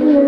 you.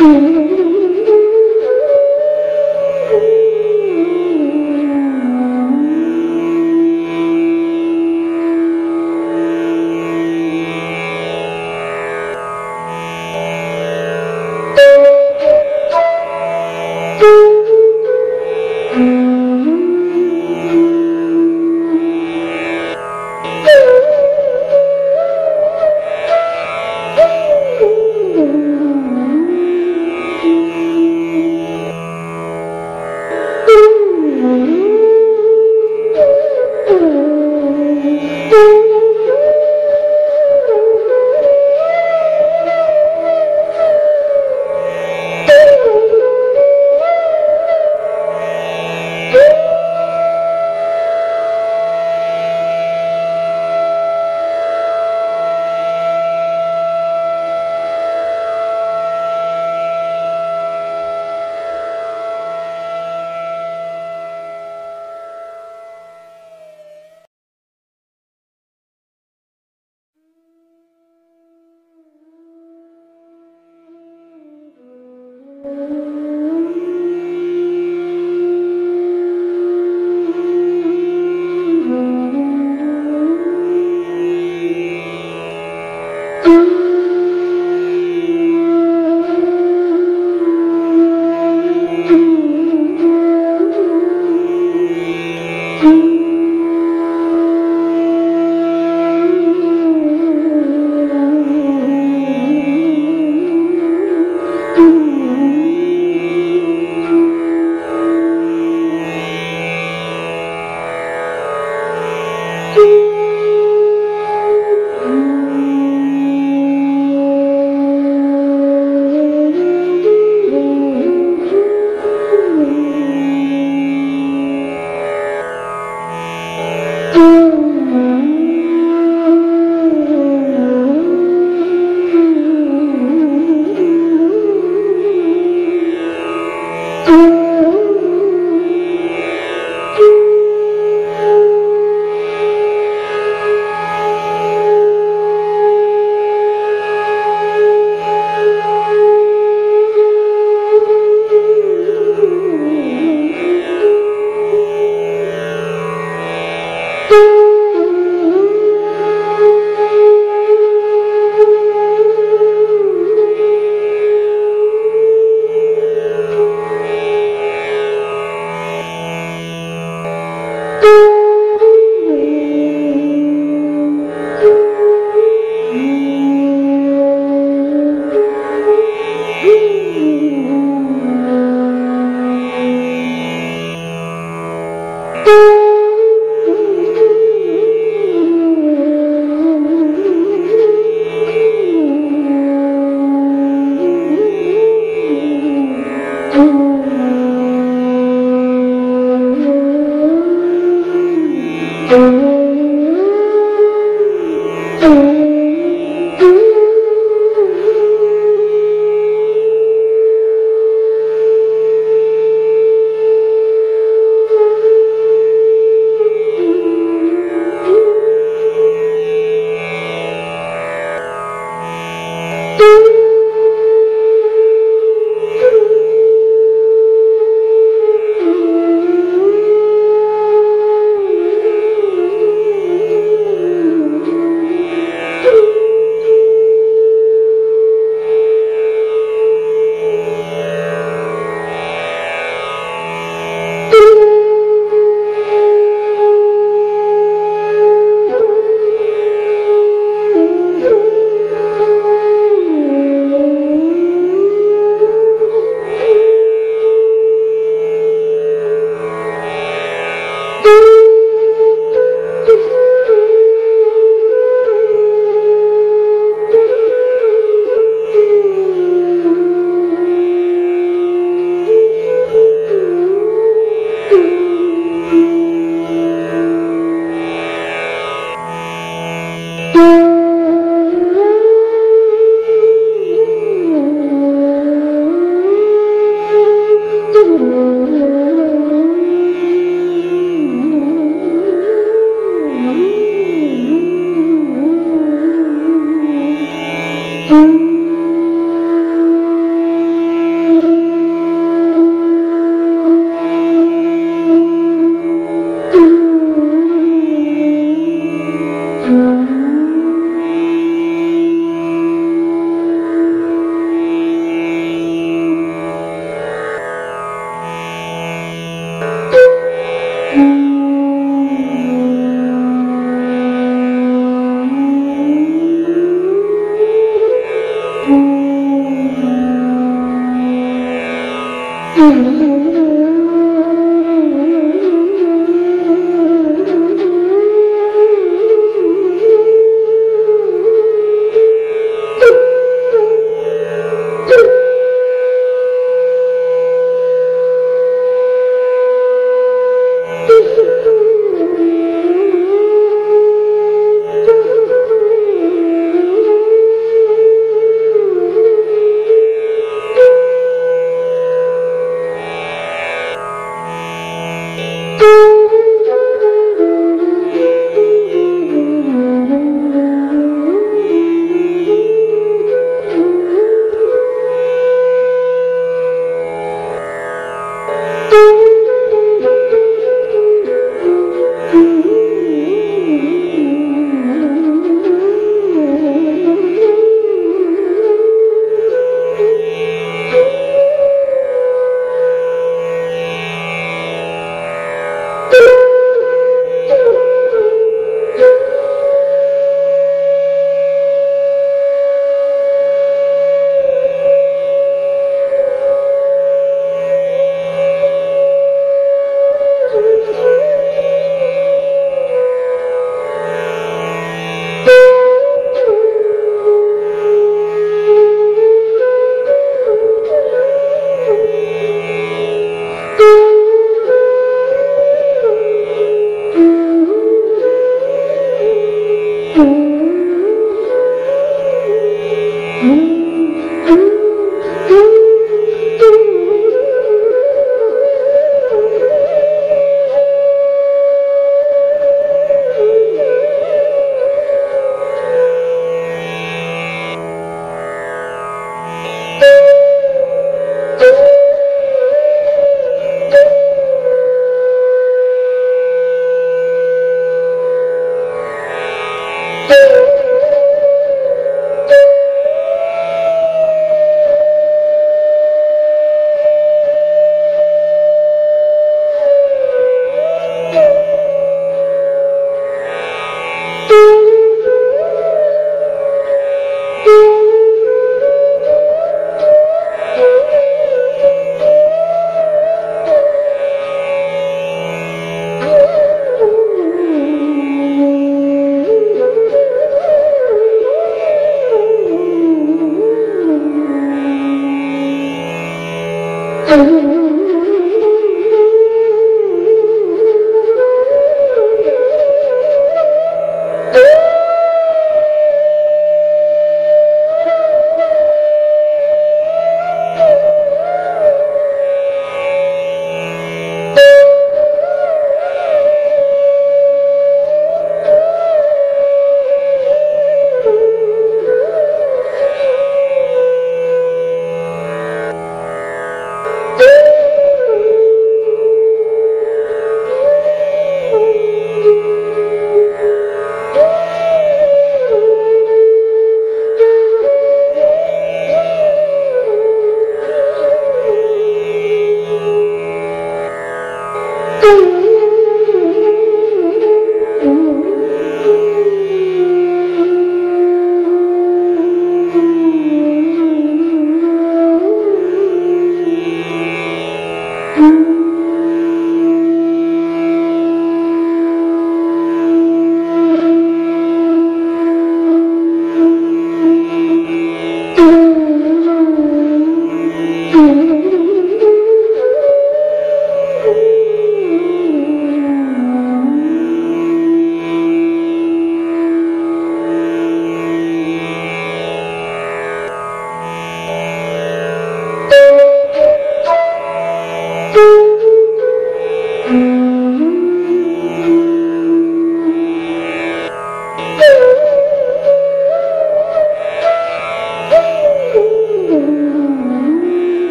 Mm-hmm. Thank